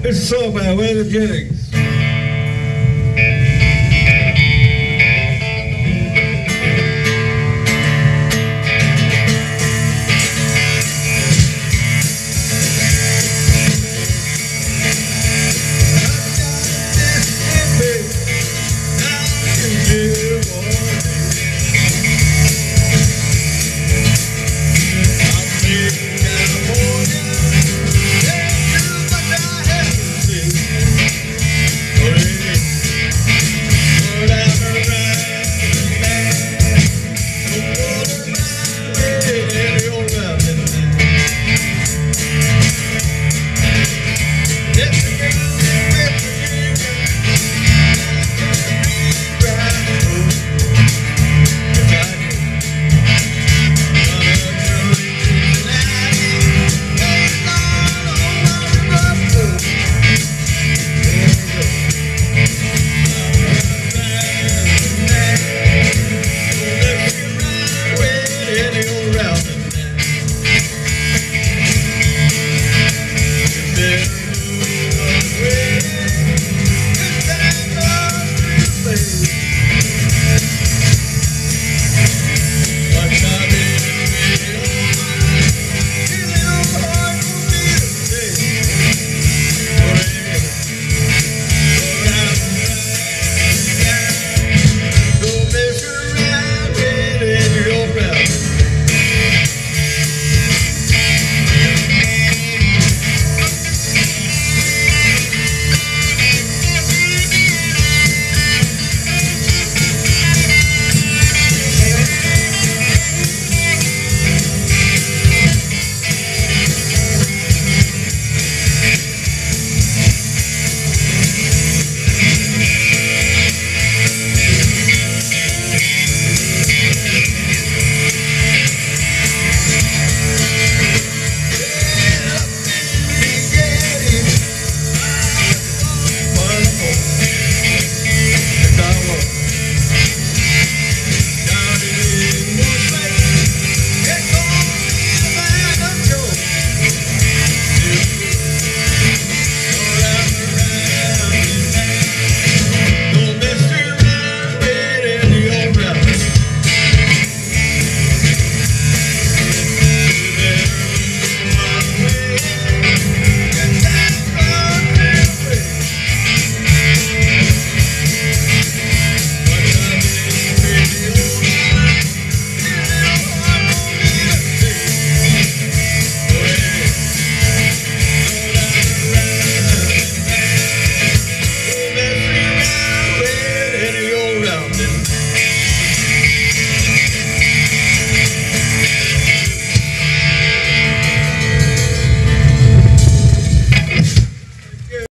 It's a song by Waylon Jennings.